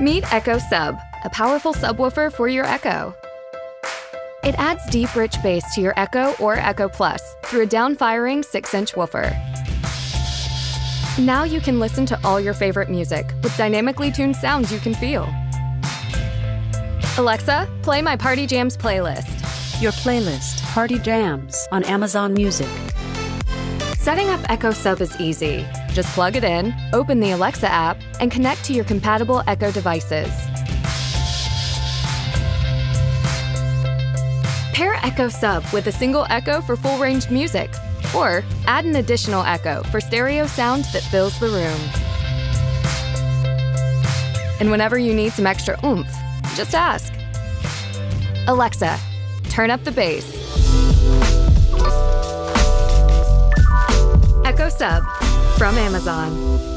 Meet Echo Sub, a powerful subwoofer for your Echo. It adds deep, rich bass to your Echo or Echo Plus through a down-firing 6-inch woofer. Now you can listen to all your favorite music with dynamically tuned sounds you can feel. Alexa, play my Party Jams playlist. Your playlist, Party Jams, on Amazon Music. Setting up Echo Sub is easy. Just plug it in, open the Alexa app, and connect to your compatible Echo devices. Pair Echo Sub with a single Echo for full range music, or add an additional Echo for stereo sound that fills the room. And whenever you need some extra oomph, just ask. Alexa, turn up the bass. Sub from Amazon.